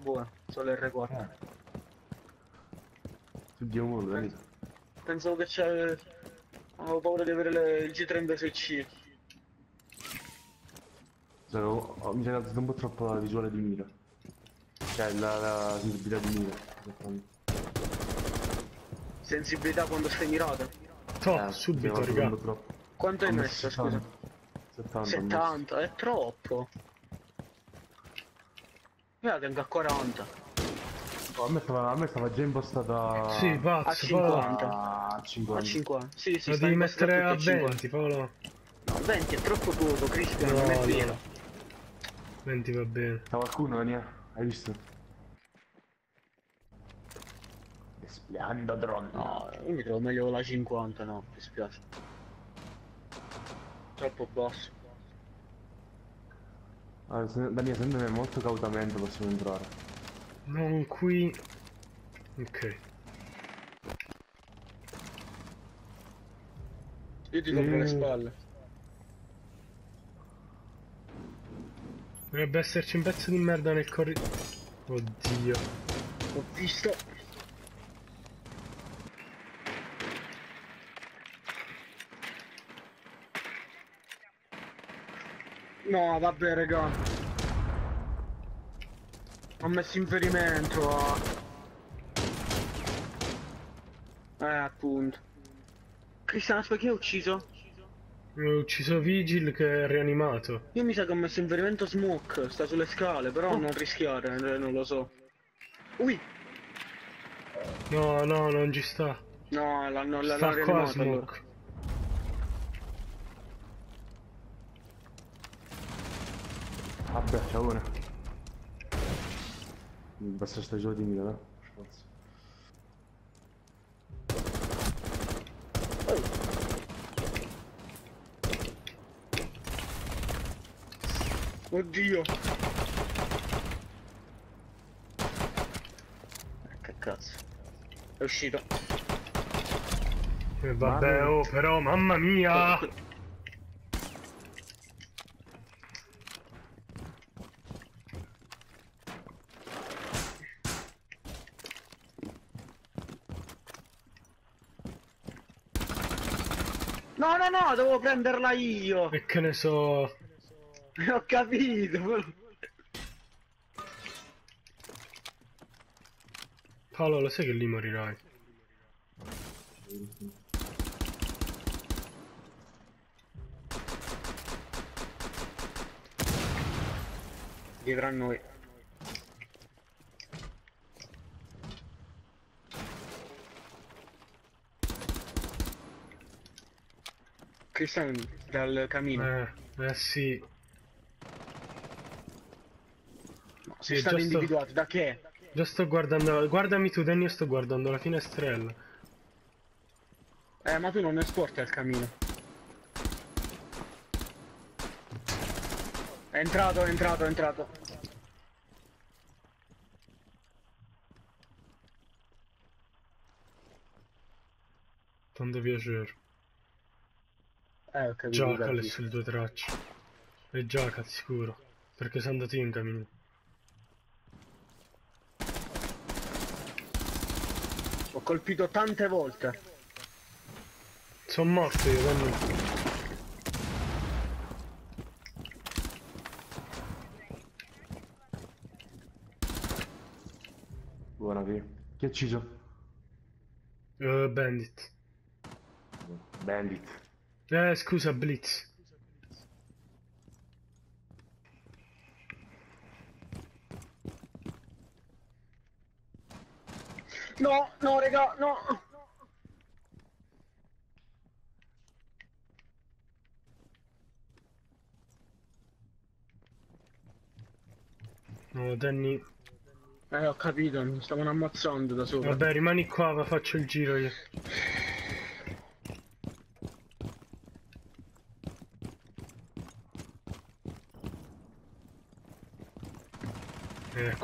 Buono, solo R4. Su Dio muoio, vedi? Pensavo che c'è... Avevo paura di avere le- il G3 invece C. Cioè, ho- mi sono dato un po' troppo la visuale di mira. Cioè, la, la sensibilità di mira. Sensibilità quando stai mirato. Toh, Eh, subito, sono raga. Quanto hai messo, scusa? 70. 70. ho messo. 70, è troppo. Io la tengo a 40. Oh, a, me stava, a me stava già impostata Sì, A pazzo, 50. Paolo. a A 50. 50. Sì, sì, Lo devi mettere a tutti 50. 20, Paolo. No, 20 è troppo poco, Cristian, No, non è no. vero. 20 va bene. C'è qualcuno, Daniel? Hai visto? Espiando drone. No, io mi trovo meglio con la 50, no, mi spiace. Troppo basso. Allora, se- Daniele, secondo me molto cautamente possiamo entrare. Non qui. Ok. Io ti copro Mm. le spalle. Dovrebbe esserci un pezzo di merda nel corridoio. Oddio. Ho visto. No, vabbè, raga. Ho messo in ferimento. Eh, appunto. Cristiano, aspetta, chi ha ucciso? Ho ucciso Vigil che è rianimato. Io mi sa che ho messo in ferimento Smoke, sta sulle scale, però Oh. non rischiare, eh, non lo so. Ui! No, no, non ci sta. No, l'hanno l'hanno Sta qua rianimato allora. Vabbè, ciao ora. Basta sta gioco di mira, eh? Forza. Oddio! Eh, Che cazzo. È uscito. E vabbè, Mamma- oh, però, mamma mia! No, no, no, devo prenderla io! E che ne so. Ho capito! Paolo, lo sai che lì morirai. Dietro a noi. Cristian dal camino. Eh, eh sì. No, sì, sto- individuato da che? Già sto guardando. Guardami tu, Danny, io sto guardando la finestrella. Eh, ma tu non esporti al camino. È entrato, è entrato, è entrato. Tanto piacere. Eh, ho capito. È dai. sulle tue tracce. E Jackal sicuro. Perché sono andati in cammino. Ho colpito tante volte. Sono morto io, Danny. Buona via. Chi ha ucciso? Eh, Bandit. Bandit. Eh, scusa, Blitz. No, no, raga, no. No, Danny. Eh, ho capito, mi stavano ammazzando da sopra. Vabbè, rimani qua, va, faccio il giro io.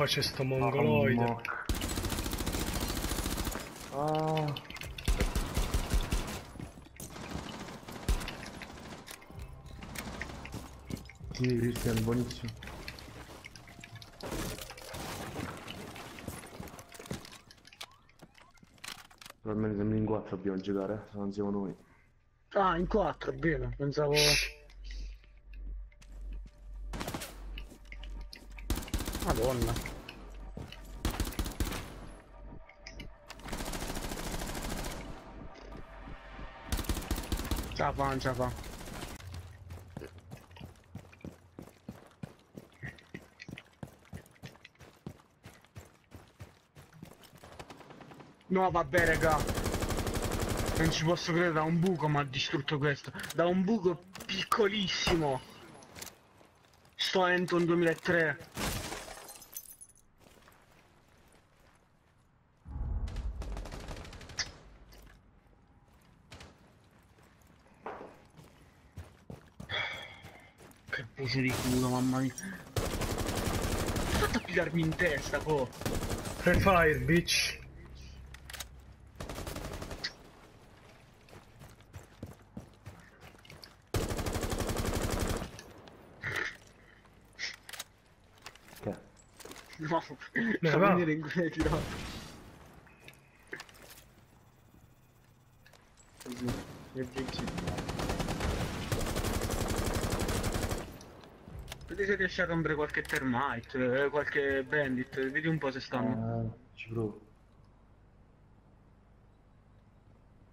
qua c'è sto ah, mongoloide. No, oh. Ah. Sì, è buonissimo. Almeno in quattro dobbiamo giocare, non siamo noi. Ah, in quattro, bene, pensavo... Madonna. Ce la fa, ce la fa. No, vabbè, raga. Non ci posso credere, da un buco mi ha distrutto questo. Da un buco piccolissimo. Sto Anton 2003. Pose di culo, mamma mia. Fatto a pigliarmi in testa, po'. Free fire, bitch. Che? No, va. venire in quelle tirate. Così, e Vedi se riesci a rompere qualche termite, eh, qualche bandit, vedi un po' se stanno. Eh, ci provo.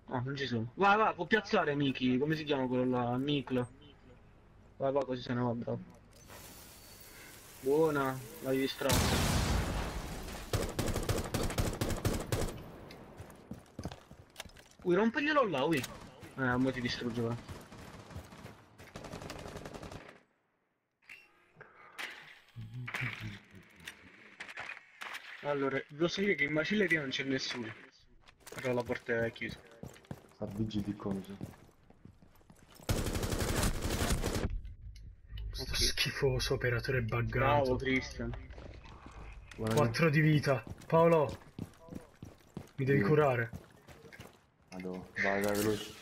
No, non ci sono. Vai, vai, può piazzare Miki, come si chiama quello là? Miklo. Vai, vai, così se ne va, bravo. Buona, vai distratto. Ui, rompeglielo là, ui. Eh, mo ti distrugge, va. Allora, devo sapere che in macelleria non c'è nessuno. Però la porta è chiusa. Sta vigili come se. Sto Ok. schifoso operatore Bravo buggato. Christian. Guarda 4 di vita. Paolo. Mi devi Mm. curare. Madonna, vai, vai, veloce. Sì,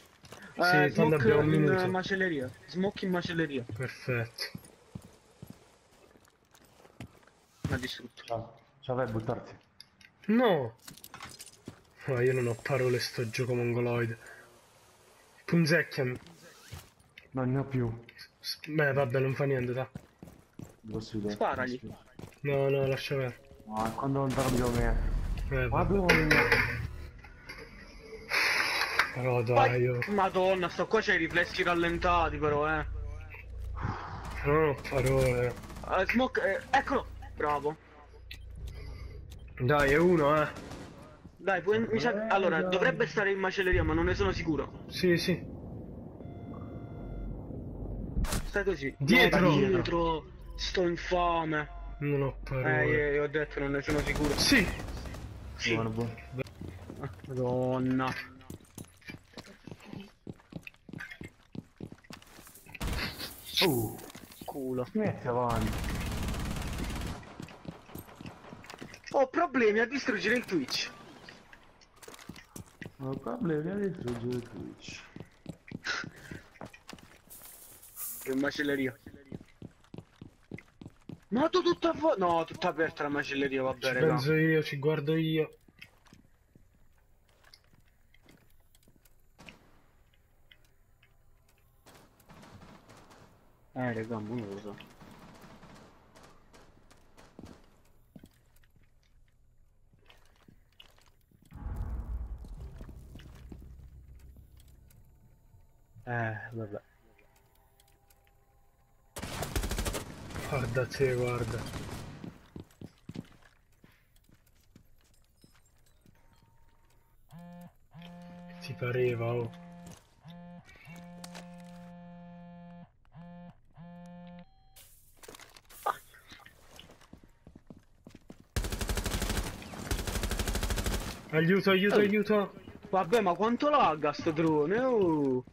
Eh, quando smoke abbiamo un in minuto. eh, macelleria. Smoke in macelleria. Perfetto. Mi ha distrutto. Ciao. Ciao, vai a buttarti. No! No, io non ho parole sto gioco mongoloide. Punzecchiami. Non ne ho più. S- Beh, vabbè, non fa niente. Mi posso vedere? Sparagli. No, no, lascia perdere. Ma quando non parlo me. Eh, vabbè. Madonna. Però dai, io Madonna, sto qua c'hai i riflessi rallentati però, eh. non ho parole. Eh, smoke, eh, eccolo. Bravo. Dai, è uno, eh. Dai, puoi- mi sa... Allora, dovrebbe stare in macelleria, ma non ne sono sicuro. Sì, sì. Stai così. Dietro! No, dietro. Sto infame. Non ho Eh, parole. io, io ho detto non ne sono sicuro. Sì! Sì. Buono. Madonna. Uh, Culo. metti avanti. Ho problemi a distruggere il Twitch. Ho problemi a distruggere Twitch. Che macelleria. No, tu tutta fu- No, tutta aperta la macelleria, vabbè, raga. penso io, ci guardo io. Eh, raga, non lo so. Eh, vabbè. Guarda te, guarda. Ti pareva, oh. Aiuto, aiuto, Oh. aiuto! Vabbè, ma quanto lagga sto drone? Oh.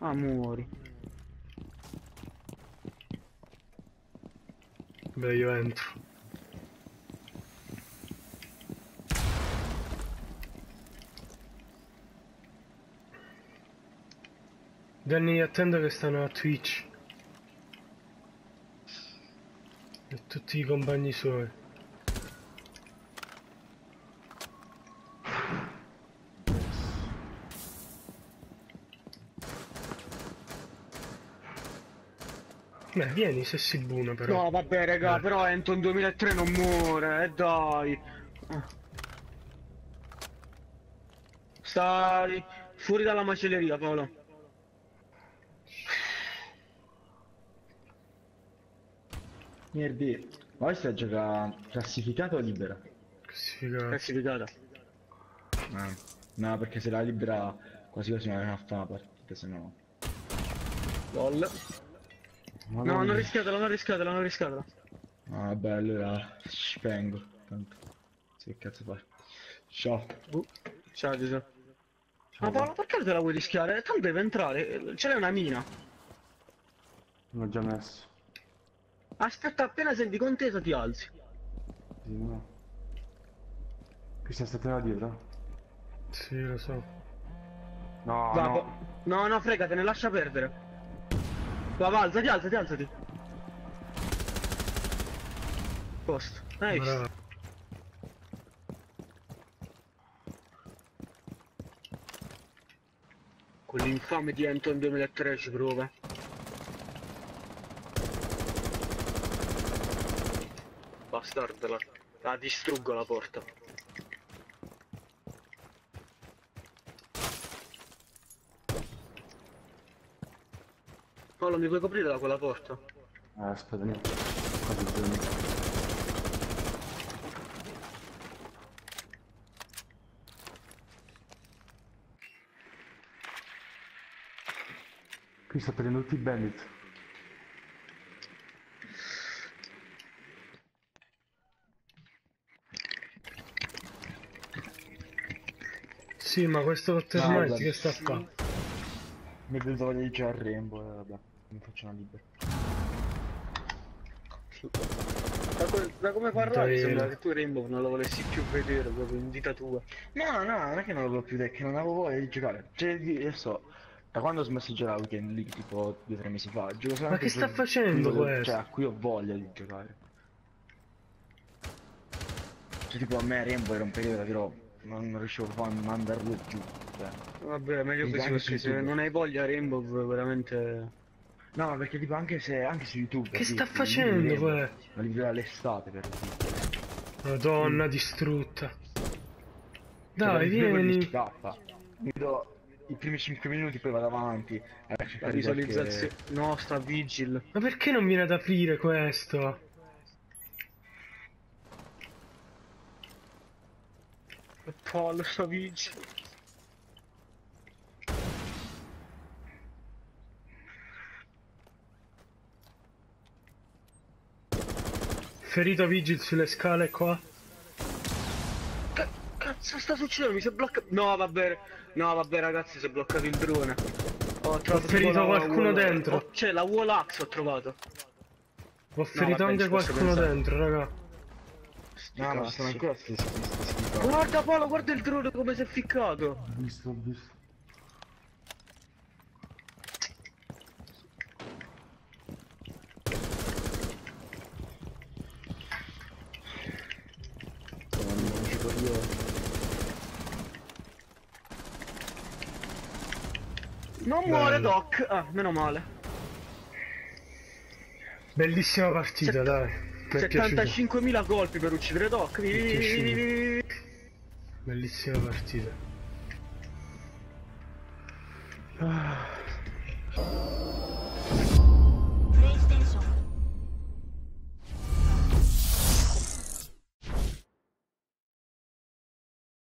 Amori. Beh, io entro. Danny, attendo che stanno a Twitch. E tutti i compagni suoi. Beh, vieni se si buona però. No, vabbè, raga, Eh. però Anton 2003 non muore, eh, dai. Stai fuori dalla macelleria, Paolo. Merdi, ma è gioca classificato o libera? Classificato. Classificata. Ah. No, perché se la libera quasi quasi non a fare una partita, se no. LOL. Ma No, non rischiatela, non rischiatela, non rischiatela. Ah, vabbè, allora spengo. Tanto. Sì, che cazzo fai? Ciao. Uh, ciao Gesù. Ma Paolo, perché te la vuoi rischiare? Tanto deve entrare, ce l'hai una mina. L'ho già messo. Aspetta, appena senti contesa ti alzi. Sì, no. Qui sta stata là dietro? Sì, lo so. No, Va, no. no, no, fregatene, lascia perdere. Va, va, alzati, alzati, alzati. Posto. Visto? Bravo. Quell'infame di Anton 2003 ci prova. Bastardo, la, la distruggo la porta. Paolo, mi puoi coprire da quella porta? Eh, aspetta, niente. Quasi bisogno. Qui sta prendendo tutti i bandit. Sì, ma questo vabbè. che sta qua? Mi voglia di giocare a Rainbow, eh, vabbè. Mi faccio una libera. Da, que- da come parlavi sembra che tu Rainbow non lo volessi più vedere proprio in vita tua. No, no, non è che non lo volevo più, è che non avevo voglia di giocare. Cioè, di- io so, da quando ho smesso di giocare Weekend League, tipo due o tre mesi fa, gioco solamente che sta facendo giochi- questo? Cioè, a cui ho voglia di giocare. Cioè, tipo a me Rainbow era un periodo che ero- non non riuscivo a mandarlo giù. Cioè. Vabbè, meglio Sì, così anche perché se non hai voglia Rainbow veramente... No, perché tipo anche se anche su YouTube. Che sta facendo, que? La libera all'estate per dire. Madonna distrutta. Cioè, Dai, vieni. Mi do i primi 5 minuti, poi vado avanti. a La visualizzazione... No, sta Vigil. Ma perché non viene ad aprire questo? Paolo, sta Vigil. Ferito Vigil sulle scale qua. Che cazzo sta succedendo? Mi si è bloccato... No, vabbè. No, vabbè, ragazzi, si è bloccato il drone. Ho trovato ferito qualcuno wall- dentro. oh, C'è la wall axe ho trovato. Ho ferito vabbè, anche qualcuno dentro, raga. No, no, sono ancora schifo. Guarda Paolo, guarda il drone come si è ficcato. Ho visto, ho visto. Non ci corro io. Non muore Bello. Doc. Ah, meno male. Bellissima partita, Sett- dai. Mi è piaciuta. 75.000 colpi per uccidere Doc. Vieni, Mi